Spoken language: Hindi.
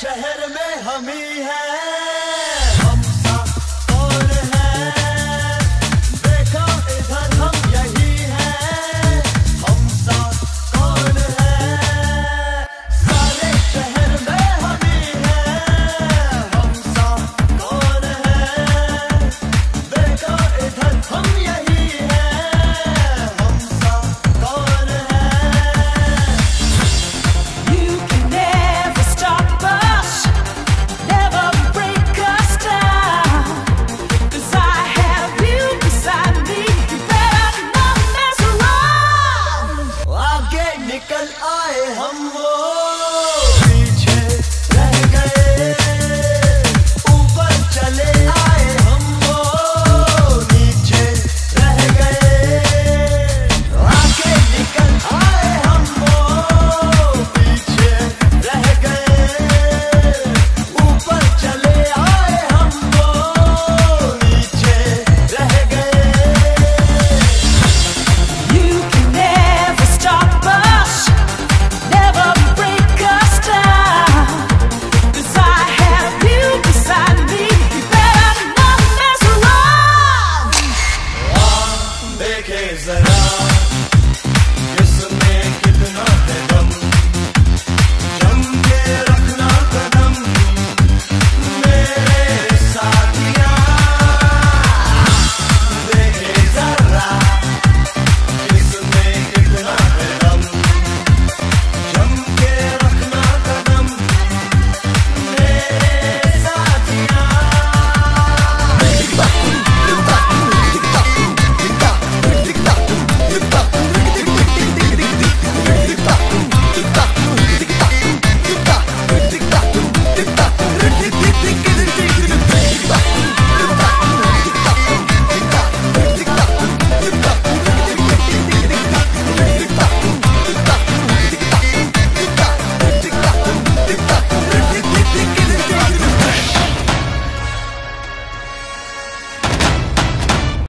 शहर में हम ही हैं।